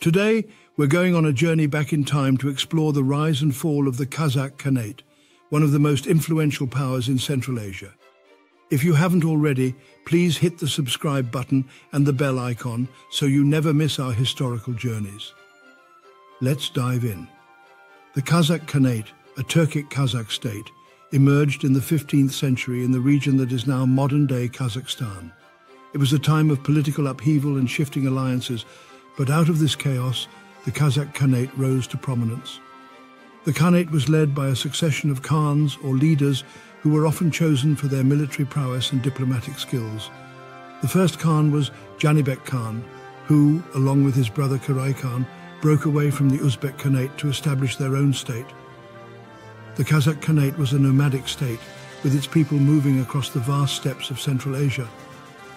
Today, we're going on a journey back in time to explore the rise and fall of the Kazakh Khanate, one of the most influential powers in Central Asia. If you haven't already, please hit the subscribe button and the bell icon so you never miss our historical journeys. Let's dive in. The Kazakh Khanate, a Turkic Kazakh state, emerged in the 15th century in the region that is now modern-day Kazakhstan. It was a time of political upheaval and shifting alliances, but out of this chaos, the Kazakh Khanate rose to prominence. The Khanate was led by a succession of Khans or leaders who were often chosen for their military prowess and diplomatic skills. The first Khan was Janibek Khan, who, along with his brother Kerey Khan, broke away from the Uzbek Khanate to establish their own state. The Kazakh Khanate was a nomadic state, with its people moving across the vast steppes of Central Asia.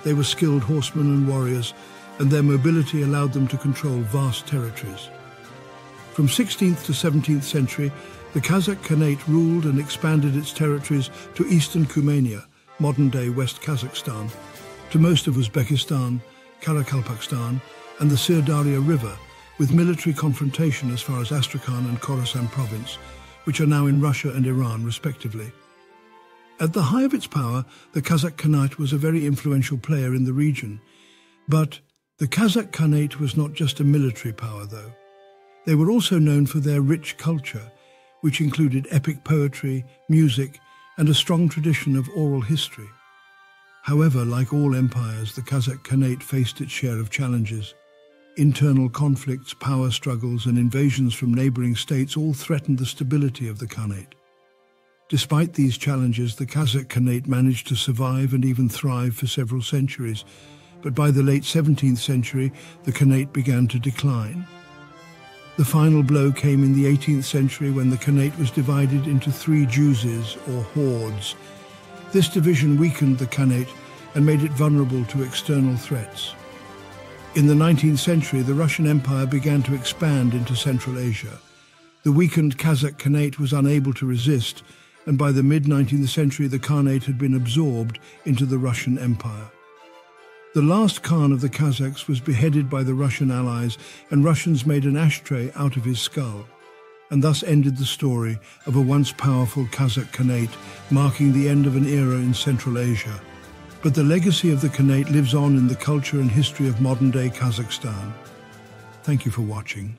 They were skilled horsemen and warriors, and their mobility allowed them to control vast territories. From 16th to 17th century, the Kazakh Khanate ruled and expanded its territories to eastern Cumania, modern-day West Kazakhstan, to most of Uzbekistan, Karakalpakstan, and the Sirdarya River, with military confrontation as far as Astrakhan and Khorasan province, which are now in Russia and Iran respectively. At the height of its power, the Kazakh Khanate was a very influential player in the region. But the Kazakh Khanate was not just a military power, though. They were also known for their rich culture, which included epic poetry, music, and a strong tradition of oral history. However, like all empires, the Kazakh Khanate faced its share of challenges. Internal conflicts, power struggles, and invasions from neighboring states all threatened the stability of the Khanate. Despite these challenges, the Kazakh Khanate managed to survive and even thrive for several centuries, but by the late 17th century, the Khanate began to decline. The final blow came in the 18th century when the Khanate was divided into three juzes, or hordes. This division weakened the Khanate and made it vulnerable to external threats. In the 19th century, the Russian Empire began to expand into Central Asia. The weakened Kazakh Khanate was unable to resist, and by the mid-19th century the Khanate had been absorbed into the Russian Empire. The last Khan of the Kazakhs was beheaded by the Russian allies and Russians made an ashtray out of his skull. And thus ended the story of a once powerful Kazakh Khanate, marking the end of an era in Central Asia. But the legacy of the Khanate lives on in the culture and history of modern-day Kazakhstan. Thank you for watching.